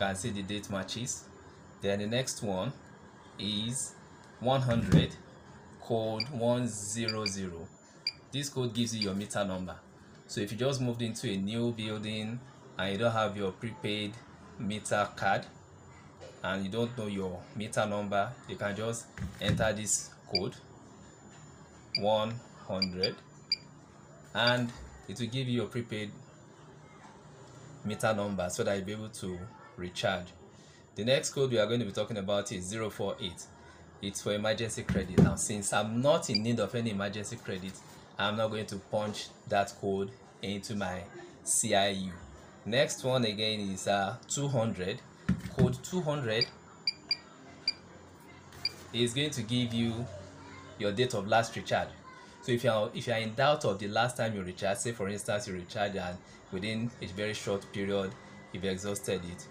can see the date matches. Then the next one is 100 code 100 this code gives you your meter number. So if you just moved into a new building and you don't have your prepaid meter card and you don't know your meter number you can just enter this code 100 and it will give you your prepaid meter number so that you'll be able to recharge. The next code we are going to be talking about is 048 it's for emergency credit. Now since i'm not in need of any emergency credit i'm not going to punch that code into my ciu next one again is uh 200 code 200 is going to give you your date of last recharge. So if you are if you are in doubt of the last time you recharge say for instance you recharge and within a very short period you've exhausted it